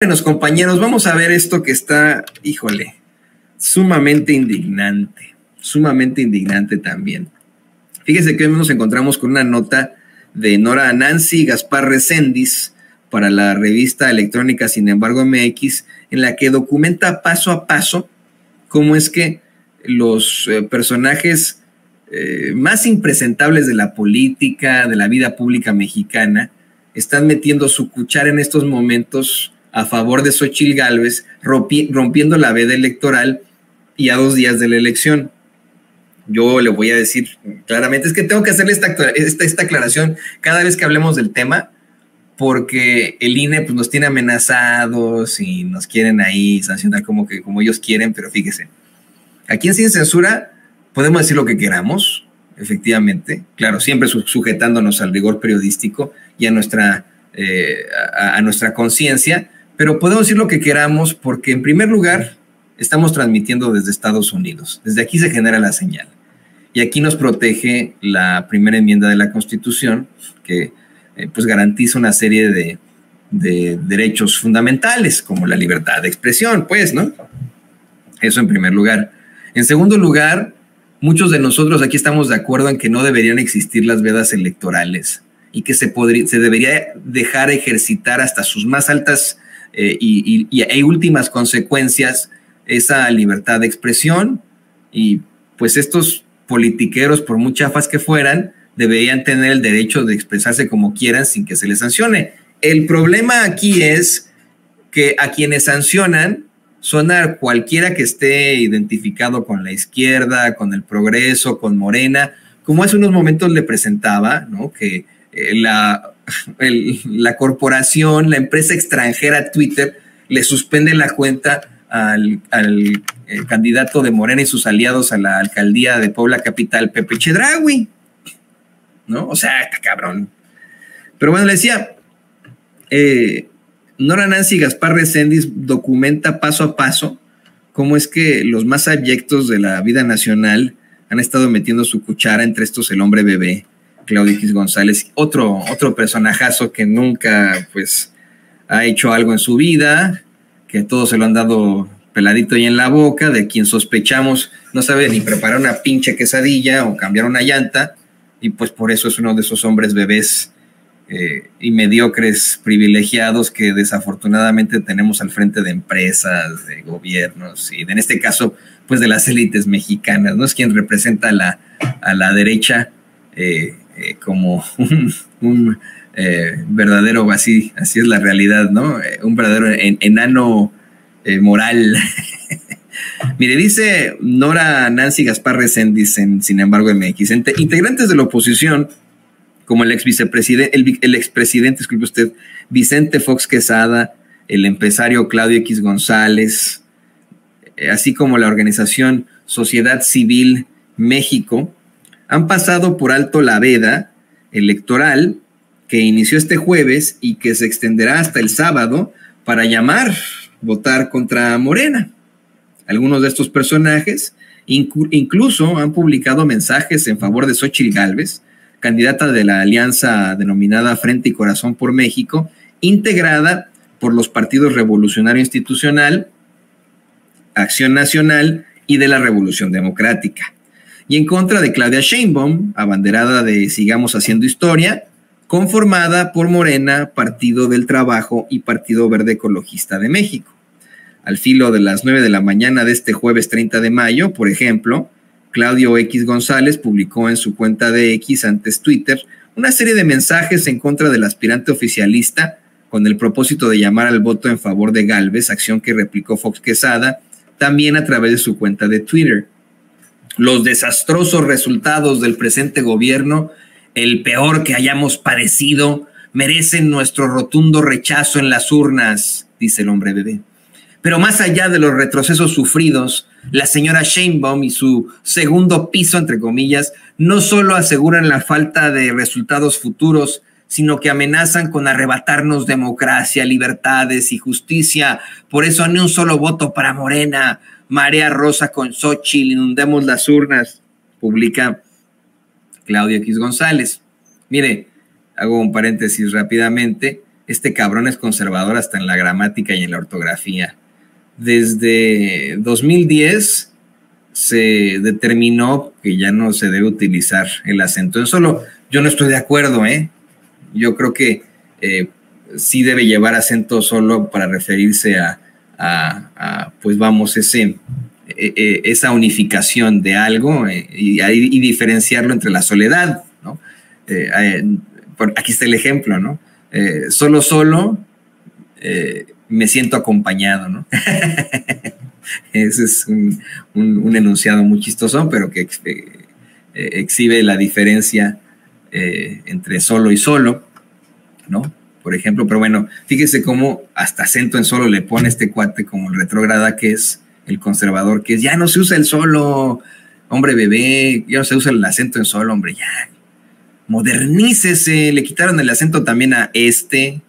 Buenos compañeros, vamos a ver esto que está, híjole, sumamente indignante, sumamente indignante también. Fíjese que hoy nos encontramos con una nota de Nora Nancy Gaspar Recendis para la revista electrónica Sin embargo MX, en la que documenta paso a paso cómo es que los eh, personajes eh, más impresentables de la política, de la vida pública mexicana, están metiendo su cuchara en estos momentos a favor de Xochitl Gálvez, rompiendo la veda electoral y a dos días de la elección. Yo le voy a decir claramente, es que tengo que hacerle esta, esta, aclaración cada vez que hablemos del tema, porque el INE pues, nos tiene amenazados y nos quieren ahí sancionar como, que, como ellos quieren, pero fíjese, aquí en Sin Censura podemos decir lo que queramos, efectivamente, claro, siempre sujetándonos al rigor periodístico y a nuestra, eh, a nuestra conciencia, pero podemos decir lo que queramos porque en primer lugar estamos transmitiendo desde Estados Unidos. Desde aquí se genera la señal. Y aquí nos protege la primera enmienda de la Constitución que eh, pues garantiza una serie de, de derechos fundamentales como la libertad de expresión, pues, ¿no? Eso en primer lugar. En segundo lugar, muchos de nosotros aquí estamos de acuerdo en que no deberían existir las vedas electorales y que se, podría, se debería dejar ejercitar hasta sus más altas eh, y, hay últimas consecuencias esa libertad de expresión y pues estos politiqueros, por muy chafas que fueran, deberían tener el derecho de expresarse como quieran sin que se les sancione. El problema aquí es que a quienes sancionan son a cualquiera que esté identificado con la izquierda, con el progreso, con Morena, como hace unos momentos le presentaba, ¿no? Que eh, la la corporación, la empresa extranjera Twitter, le suspende la cuenta al, eh, candidato de Morena y sus aliados a la alcaldía de Puebla Capital, Pepe Chedragui. ¿No? O sea, está cabrón. Pero bueno, le decía, eh, Nora Nancy Gaspar Recendis documenta paso a paso cómo es que los más abyectos de la vida nacional han estado metiendo su cuchara entre estos el hombre bebé, Claudio X González, otro, otro personajazo que nunca pues ha hecho algo en su vida, que todos se lo han dado peladito y en la boca, de quien sospechamos no sabe ni preparar una pinche quesadilla o cambiar una llanta, y pues por eso es uno de esos hombres bebés eh, y mediocres privilegiados que desafortunadamente tenemos al frente de empresas, de gobiernos y en este caso pues de las élites mexicanas, ¿no? Es quien representa a la, a la derecha eh, eh, como un, eh, verdadero, así, así es la realidad, ¿no? Eh, un verdadero enano moral. Mire, dice Nora Nancy Gaspar Recendis en Sin embargo MX, integrantes de la oposición, como el ex vicepresidente, el, el expresidente, disculpe usted, Vicente Fox Quesada, el empresario Claudio X González, así como la organización Sociedad Civil México, han pasado por alto la veda electoral que inició este jueves y que se extenderá hasta el sábado para llamar votar contra Morena. Algunos de estos personajes incluso han publicado mensajes en favor de Xochitl Gálvez, candidata de la alianza denominada Frente y Corazón por México, integrada por los partidos Revolucionario Institucional, Acción Nacional y de la Revolución Democrática y en contra de Claudia Sheinbaum, abanderada de Sigamos Haciendo Historia, conformada por Morena, Partido del Trabajo y Partido Verde Ecologista de México. Al filo de las 9 de la mañana de este jueves 30 de mayo, por ejemplo, Claudio X González publicó en su cuenta de X antes Twitter una serie de mensajes en contra del aspirante oficialista con el propósito de llamar al voto en favor de Galvez, acción que replicó Fox Quesada, también a través de su cuenta de Twitter los desastrosos resultados del presente gobierno, el peor que hayamos padecido, merecen nuestro rotundo rechazo en las urnas, dice el hombre bebé. Pero más allá de los retrocesos sufridos, la señora Sheinbaum y su segundo piso, entre comillas, no solo aseguran la falta de resultados futuros, sino que amenazan con arrebatarnos democracia, libertades y justicia. Por eso ni un solo voto para Morena, Marea Rosa con Xochitl, inundemos las urnas, publica Claudia X González. Mire, hago un paréntesis rápidamente. este cabrón es conservador hasta en la gramática y en la ortografía. Desde 2010 se determinó que ya no se debe utilizar el acento en solo. Yo no estoy de acuerdo, ¿eh? Yo creo que eh, sí debe llevar acento solo para referirse a, pues vamos, e, e, esa unificación de algo eh, y, diferenciarlo entre la soledad, ¿no? Eh, aquí está el ejemplo, ¿no? solo, solo, me siento acompañado, ¿no? Ese es un, enunciado muy chistoso, pero que exhibe la diferencia entre solo y solo, ¿no? Por ejemplo, pero bueno, fíjese cómo hasta acento en solo le pone este cuate como el retrógrada que es el conservador, que es ya no se usa el solo, hombre bebé, ya no se usa el acento en solo, hombre, ya. Modernícese, le quitaron el acento también a este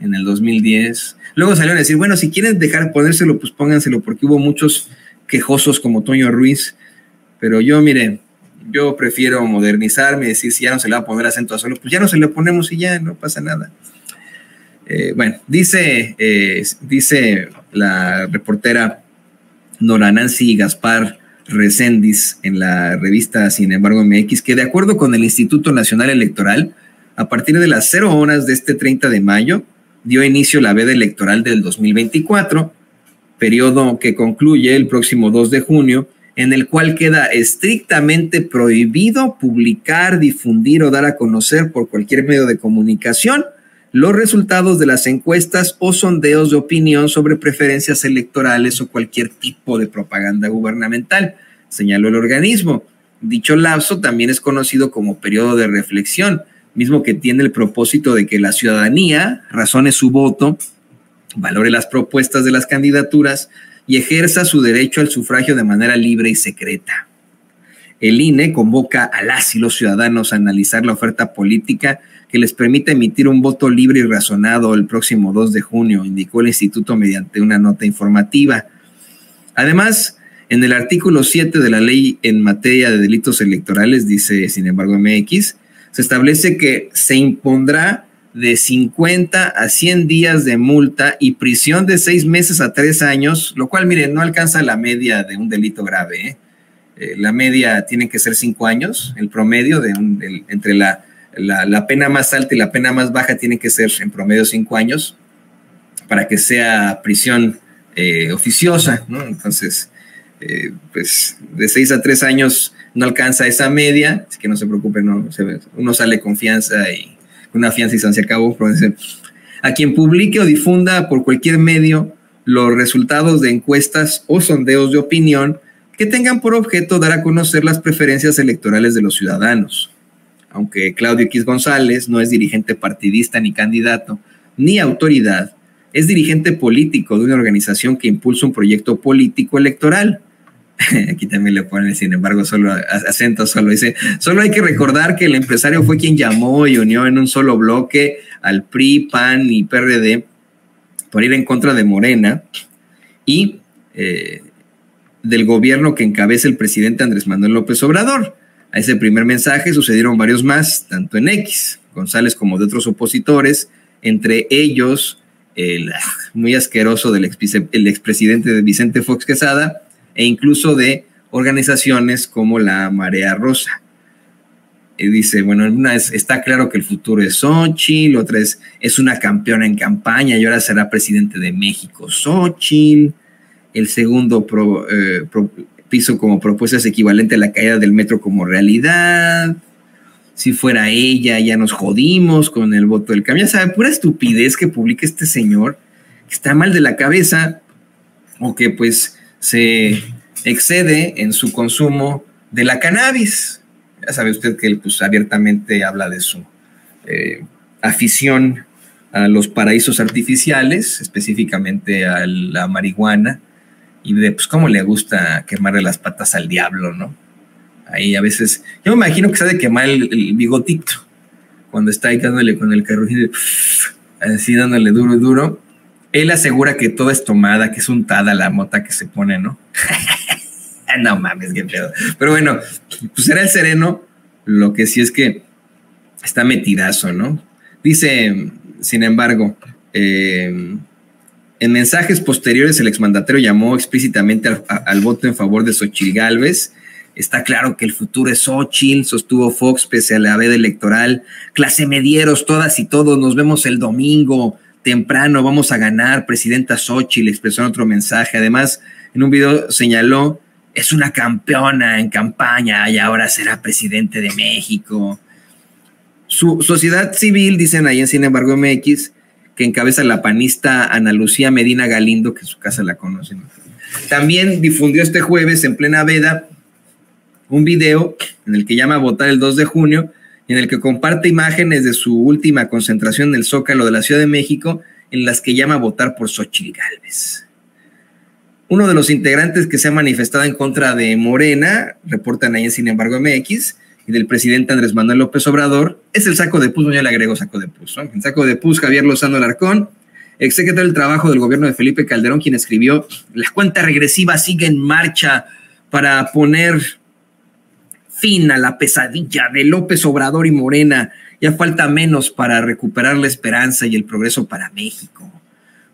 en el 2010. Luego salieron a decir, bueno, si quieren dejar ponérselo, pues pónganselo, porque hubo muchos quejosos como Toño Ruiz, pero yo, miren, yo prefiero modernizarme decir, si ya no se le va a poner acento a solo, pues ya no se le ponemos y ya no pasa nada. Eh, bueno, dice, eh, dice la reportera Nora Nancy Gaspar Recendis en la revista Sin embargo MX que de acuerdo con el Instituto Nacional Electoral, a partir de las cero horas de este 30 de mayo, dio inicio la veda electoral del 2024, periodo que concluye el próximo 2 de junio en el cual queda estrictamente prohibido publicar, difundir o dar a conocer por cualquier medio de comunicación los resultados de las encuestas o sondeos de opinión sobre preferencias electorales o cualquier tipo de propaganda gubernamental, señaló el organismo. Dicho lapso también es conocido como periodo de reflexión, mismo que tiene el propósito de que la ciudadanía razone su voto, valore las propuestas de las candidaturas, y ejerza su derecho al sufragio de manera libre y secreta. El INE convoca a las y los ciudadanos a analizar la oferta política que les permite emitir un voto libre y razonado el próximo 2 de junio, indicó el instituto mediante una nota informativa. Además, en el artículo 7 de la ley en materia de delitos electorales, dice, sin embargo, MX, se establece que se impondrá de 50 a 100 días de multa y prisión de seis meses a tres años, lo cual, miren, no alcanza la media de un delito grave. ¿eh? Eh, la media tiene que ser cinco años, el promedio de entre la, la, pena más alta y la pena más baja tiene que ser en promedio cinco años para que sea prisión eh, oficiosa, ¿no? Entonces, pues de seis a tres años no alcanza esa media, así que no se preocupen, no, uno sale confianza y una fianza y se. A quien publique o difunda por cualquier medio los resultados de encuestas o sondeos de opinión que tengan por objeto dar a conocer las preferencias electorales de los ciudadanos. Aunque Claudio X González no es dirigente partidista ni candidato, ni autoridad, es dirigente político de una organización que impulsa un proyecto político electoral Aquí también le ponen, sin embargo, solo acento, solo dice, solo hay que recordar que el empresario fue quien llamó y unió en un solo bloque al PRI, PAN y PRD por ir en contra de Morena y eh, del gobierno que encabeza el presidente Andrés Manuel López Obrador. A ese primer mensaje sucedieron varios más, tanto en X, González como de otros opositores, entre ellos el muy asqueroso del el expresidente Vicente Fox Quesada, e incluso de organizaciones como la Marea Rosa. Y dice, bueno, una es, está claro que el futuro es Xochitl, otra es, es una campeona en campaña y ahora será presidente de México Xochitl. El segundo eh, piso como propuesta es equivalente a la caída del metro como realidad. Si fuera ella, ya nos jodimos con el voto del cambio. Ya sabe, pura estupidez que publica este señor, que está mal de la cabeza, o que pues se excede en su consumo de la cannabis. Ya sabe usted que él pues, abiertamente habla de su eh, afición a los paraísos artificiales, específicamente a la marihuana, y de pues cómo le gusta quemarle las patas al diablo, ¿no? Ahí a veces, yo me imagino que sabe quemar el, bigotito, cuando está ahí dándole con el carro, así dándole duro duro, él asegura que todo es tomada, que es untada la mota que se pone, ¿no? no mames, qué pedo. Pero bueno, pues era el sereno. Lo que sí es que está metidazo, ¿no? Dice sin embargo, eh, en mensajes posteriores el exmandatario llamó explícitamente al, voto en favor de Xochitl Galvez. Está claro que el futuro es Xochitl, sostuvo Fox pese a la veda electoral. Clase medieros, todas y todos, nos vemos el domingo temprano, vamos a ganar, presidenta Xochitl expresó en otro mensaje. Además, en un video señaló, es una campeona en campaña y ahora será presidente de México. Su sociedad civil, dicen ahí en Sin embargo MX, que encabeza la panista Ana Lucía Medina Galindo, que su casa la conocen. También difundió este jueves en plena veda un video en el que llama a votar el 2 de junio, en el que comparte imágenes de su última concentración en el Zócalo de la Ciudad de México, en las que llama a votar por Xochitl Gálvez. Uno de los integrantes que se ha manifestado en contra de Morena, reportan ahí en Sin embargo MX, y del presidente Andrés Manuel López Obrador es el saco de pus, yo le agrego saco de pus, El saco de pus, Javier Lozano Alarcón, exsecretario del Trabajo del gobierno de Felipe Calderón, quien escribió, la cuenta regresiva sigue en marcha para poner fin a la pesadilla de López Obrador y Morena. Ya falta menos para recuperar la esperanza y el progreso para México.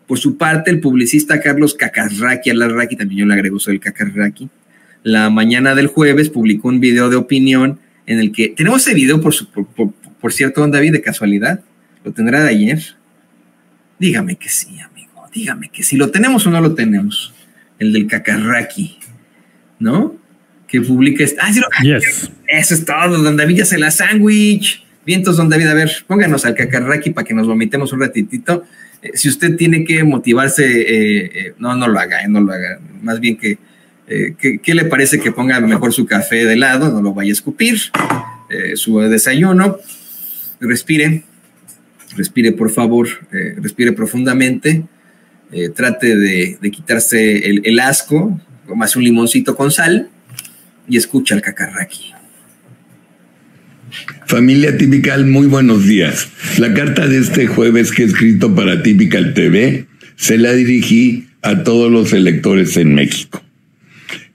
Por su parte, el publicista Carlos Cacarraqui, Alarraqui, también yo le agrego soy el Cacarraqui, la mañana del jueves publicó un video de opinión en el que tenemos ese video, por, por, cierto, don David, de casualidad. ¿Lo tendrá de ayer? Dígame que sí, amigo. Dígame que sí. ¿Lo tenemos o no lo tenemos? El del cacarraqui, ¿no? Que publica este. Ah, sí, lo... Eso es todo, don David, ya se la sándwich. Vientos, don David, a ver, pónganos al cacarraqui para que nos vomitemos un ratitito. Eh, si usted tiene que motivarse, eh, eh, no, no lo haga, no lo haga. Más bien que ¿qué, le parece que ponga mejor su café de lado? No lo vaya a escupir. Su desayuno. Respire. Respire, por favor. Respire profundamente. trate de, quitarse el, el asco. Más un limoncito con sal. Y escucha el cacarraqui. Familia Típical, muy buenos días. La carta de este jueves que he escrito para Típical TV se la dirigí a todos los electores en México.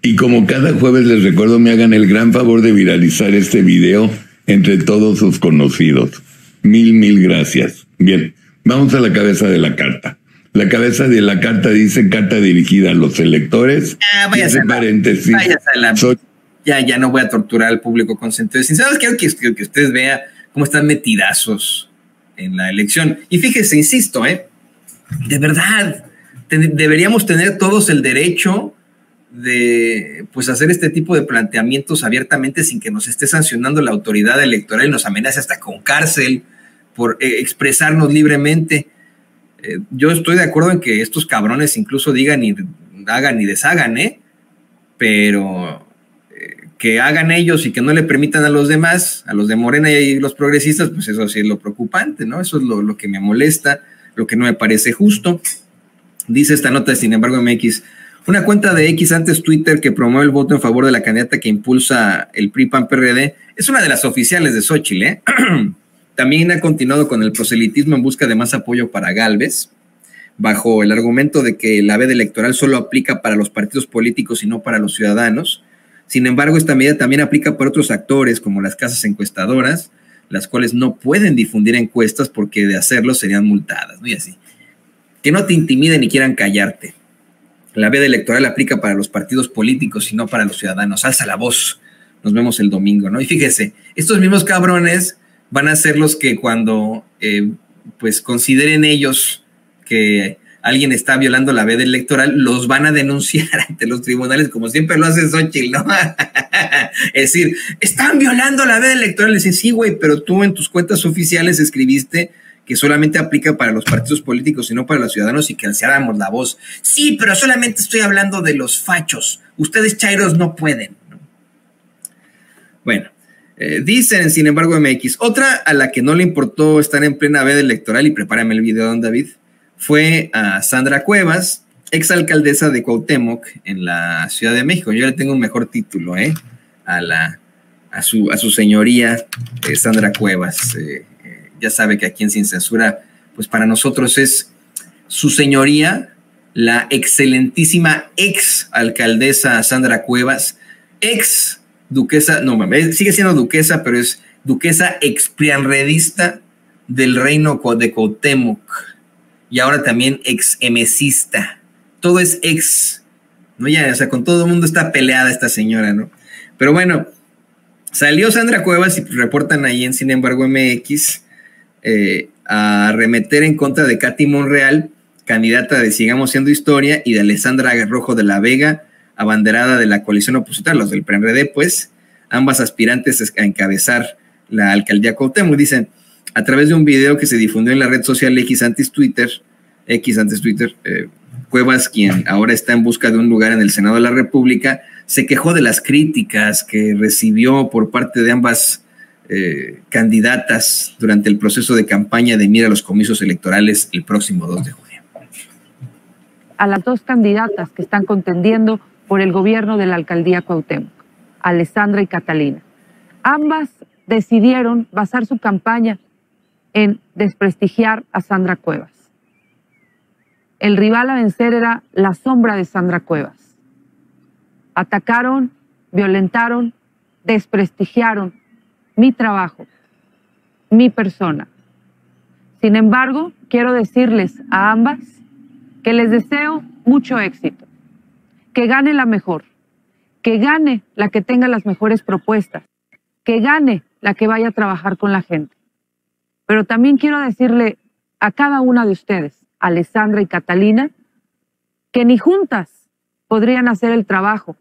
Y como cada jueves les recuerdo, me hagan el gran favor de viralizar este video entre todos sus conocidos. Mil, mil gracias. Bien, vamos a la cabeza de la carta. La cabeza de la carta dice carta dirigida a los electores. Ah, vaya paréntesis. Ya, ya no voy a torturar al público con sentido. Sinceramente, quiero que, que ustedes vean cómo están metidazos en la elección. Y fíjese, insisto, ¿eh? de verdad, deberíamos tener todos el derecho de pues hacer este tipo de planteamientos abiertamente sin que nos esté sancionando la autoridad electoral y nos amenace hasta con cárcel por eh, expresarnos libremente. Eh, yo estoy de acuerdo en que estos cabrones incluso digan y hagan y deshagan, ¿eh? Pero que hagan ellos y que no le permitan a los demás, a los de Morena y los progresistas, pues eso sí es lo preocupante, ¿no? Eso es lo, lo que me molesta, lo que no me parece justo. Dice esta nota, sin embargo, MX, una cuenta de X antes Twitter que promueve el voto en favor de la candidata que impulsa el PRI-PAN-PRD es una de las oficiales de Xochitl. ¿eh? También ha continuado con el proselitismo en busca de más apoyo para Galvez, bajo el argumento de que la veda electoral solo aplica para los partidos políticos y no para los ciudadanos. Sin embargo, esta medida también aplica para otros actores como las casas encuestadoras, las cuales no pueden difundir encuestas porque de hacerlo serían multadas, ¿no? Y así. Que no te intimiden y quieran callarte. La veda electoral aplica para los partidos políticos y no para los ciudadanos. Alza la voz. Nos vemos el domingo, ¿no? Y fíjese, estos mismos cabrones van a ser los que cuando eh, pues consideren ellos que alguien está violando la veda electoral, los van a denunciar ante los tribunales, como siempre lo hace Xochitl, ¿no? es decir, están violando la veda electoral. Dice, sí, güey, pero tú en tus cuentas oficiales escribiste que solamente aplica para los partidos políticos y no para los ciudadanos y que alzáramos la voz. Sí, pero solamente estoy hablando de los fachos. Ustedes, chairos, no pueden. Bueno, eh, dicen, sin embargo, MX. Otra a la que no le importó estar en plena veda electoral, y prepárame el video, don David, fue a Sandra Cuevas, exalcaldesa de Cuauhtémoc en la Ciudad de México. Yo le tengo un mejor título, ¿eh? A, la, a, su, a su señoría eh, Sandra Cuevas. Eh, ya sabe que aquí en Sin Censura, pues para nosotros es su señoría, la excelentísima ex alcaldesa Sandra Cuevas, ex duquesa, no, sigue siendo duquesa, pero es duquesa exprianredista del reino de Cuauhtémoc y ahora también ex emesista. Todo es ex, ¿no? Ya, o sea, con todo el mundo está peleada esta señora, ¿no? Pero bueno, salió Sandra Cuevas y reportan ahí en Sin embargo MX eh, a remeter en contra de Katy Monreal, candidata de Sigamos Siendo Historia, y de Alessandra Rojo de la Vega, abanderada de la coalición opositora, los del PRD, pues, ambas aspirantes a encabezar la alcaldía Cuauhtémoc. Dicen, a través de un video que se difundió en la red social X antes Twitter, X antes Twitter, eh, Cuevas, quien ahora está en busca de un lugar en el Senado de la República, se quejó de las críticas que recibió por parte de ambas eh, candidatas durante el proceso de campaña de mira a los comicios electorales el próximo 2 de junio. A las dos candidatas que están contendiendo por el gobierno de la alcaldía Cuauhtémoc, Alessandra y Catalina. Ambas decidieron basar su campaña en desprestigiar a Sandra Cuevas. El rival a vencer era la sombra de Sandra Cuevas. Atacaron, violentaron, desprestigiaron mi trabajo, mi persona. Sin embargo, quiero decirles a ambas que les deseo mucho éxito, que gane la mejor, que gane la que tenga las mejores propuestas, que gane la que vaya a trabajar con la gente. Pero también quiero decirle a cada una de ustedes, Alessandra y Catalina, que ni juntas podrían hacer el trabajo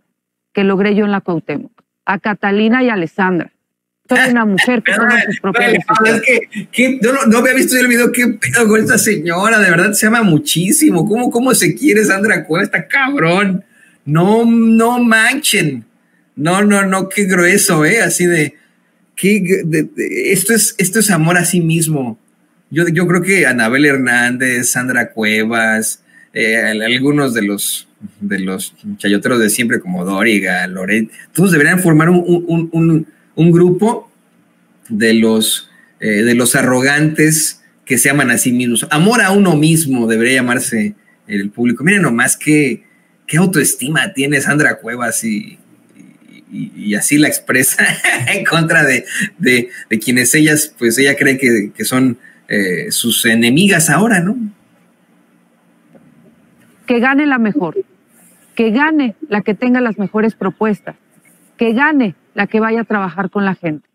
que logré yo en la Cuauhtémoc. A Catalina y a Alessandra. Soy una mujer que toma sus propias que, no, no, había visto el video. ¿Qué pedo con esta señora? De verdad se ama muchísimo. ¿Cómo, cómo se quiere Sandra Cueva? Está cabrón. No, no manchen. No, no, no, qué grueso, ¿eh? Así de esto, es, esto es amor a sí mismo. Yo, yo creo que Anabel Hernández, Sandra Cuevas, eh, algunos de los de los chayoteros de siempre como Doriga, Loret, todos deberían formar un, grupo de los, eh, de los arrogantes que se aman a sí mismos. Amor a uno mismo debería llamarse el público. Miren nomás qué, qué autoestima tiene Sandra Cuevas y, y, así la expresa en contra de, quienes ellas, pues ella cree que, son eh, sus enemigas ahora, ¿no? Que gane la mejor, que gane la que tenga las mejores propuestas, que gane la que vaya a trabajar con la gente.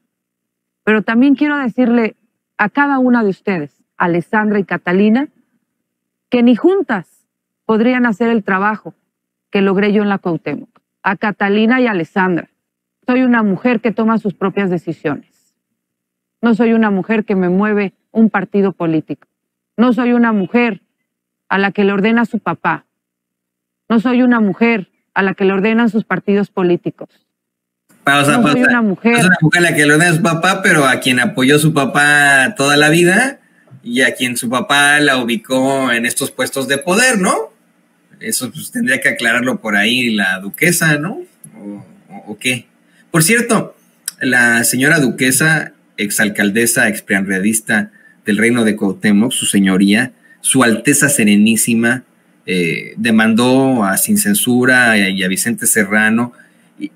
Pero también quiero decirle a cada una de ustedes, Alessandra y Catalina, que ni juntas podrían hacer el trabajo que logré yo en la Cuauhtémoc a Catalina y a Alessandra. Soy una mujer que toma sus propias decisiones. No soy una mujer que me mueve un partido político. No soy una mujer a la que le ordena su papá. No soy una mujer a la que le ordenan sus partidos políticos. Pausa, no Soy una mujer. Es una mujer a la que le ordena su papá, pero a quien apoyó su papá toda la vida y a quien su papá la ubicó en estos puestos de poder, ¿no? Eso pues, tendría que aclararlo por ahí la duquesa, ¿no? ¿O, qué? Por cierto, la señora duquesa, exalcaldesa, exprianredista del reino de Cuauhtémoc, su señoría, su alteza serenísima, eh, demandó a Sin Censura y a Vicente Serrano,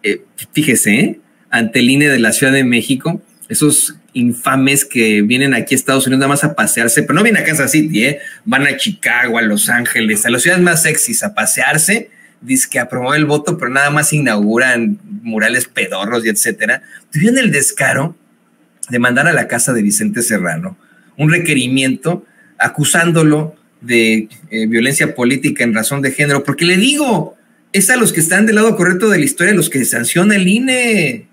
eh, fíjese, ¿eh? ante el INE de la Ciudad de México, esos infames que vienen aquí a Estados Unidos nada más a pasearse, pero no vienen a Kansas City, ¿eh? van a Chicago, a Los Ángeles, a las ciudades más sexys a pasearse, dice que aprobó el voto, pero nada más inauguran murales pedorros y etcétera. Tuvieron el descaro de mandar a la casa de Vicente Serrano un requerimiento acusándolo de eh, violencia política en razón de género, porque le digo, es a los que están del lado correcto de la historia los que sanciona el INE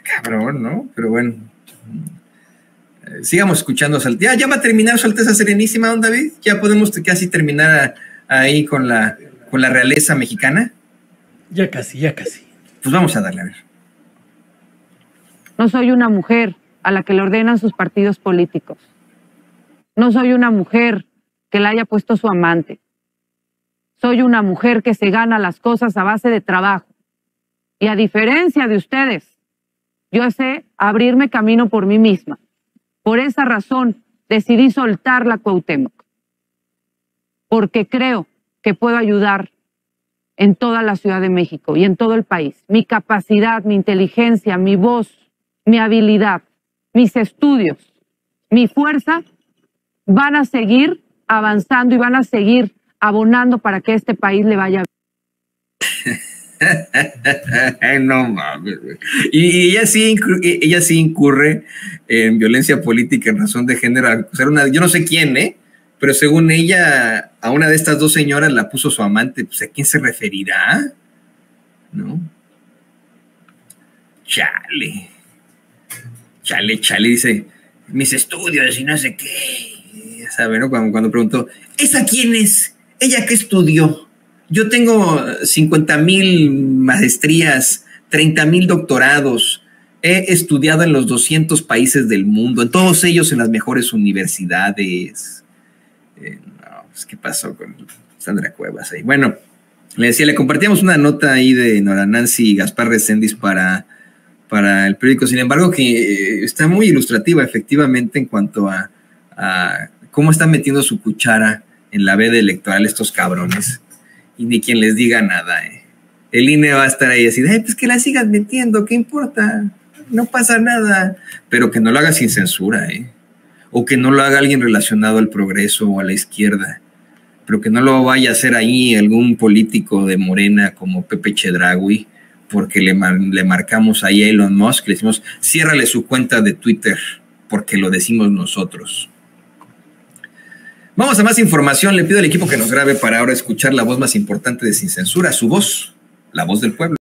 cabrón, ¿no? Pero bueno. Eh, sigamos escuchando a Ya, ya va a terminar su Alteza Serenísima, don David. Ya podemos casi terminar ahí con la, con la realeza mexicana. Ya casi, ya casi. Pues vamos a darle a ver. No soy una mujer a la que le ordenan sus partidos políticos. No soy una mujer que le haya puesto su amante. Soy una mujer que se gana las cosas a base de trabajo. Y a diferencia de ustedes, yo sé abrirme camino por mí misma. Por esa razón decidí soltar la Cuauhtémoc, porque creo que puedo ayudar en toda la Ciudad de México y en todo el país. Mi capacidad, mi inteligencia, mi voz, mi habilidad, mis estudios mi fuerza, van a seguir avanzando y van a seguir abonando para que este país le vaya no mames, Y ella sí, ella sí incurre en violencia política en razón de género. yo no sé quién, ¿eh? Pero según ella, a una de estas dos señoras la puso su amante. Pues, ¿A quién se referirá? ¿No? Chale. Chale, chale, dice, mis estudios y no sé qué. Ya sabe, ¿no? Cuando, cuando preguntó, ¿esa quién es? ¿Ella qué estudió? Yo tengo 50 mil maestrías, 30 mil doctorados. He estudiado en los 200 países del mundo, en todos ellos en las mejores universidades. Eh, pues, ¿Qué pasó con Sandra Cuevas ahí? Bueno, le decía, le compartíamos una nota ahí de Nora Nancy y Gaspar Recendis para, para el periódico, sin embargo, que eh, está muy ilustrativa efectivamente en cuanto a, a cómo están metiendo su cuchara en la veda electoral estos cabrones ni quien les diga nada. Eh. El INE va a estar ahí así, pues que la sigas metiendo, ¿qué importa? No pasa nada, pero que no lo haga sin censura, ¿eh? o que no lo haga alguien relacionado al progreso o a la izquierda, pero que no lo vaya a hacer ahí algún político de Morena como Pepe Chedragui, porque le, le marcamos ahí a Elon Musk, le decimos, ciérrale su cuenta de Twitter, porque lo decimos nosotros. Vamos a más información. Le pido al equipo que nos grabe para ahora escuchar la voz más importante de Sin Censura, su voz, la voz del pueblo.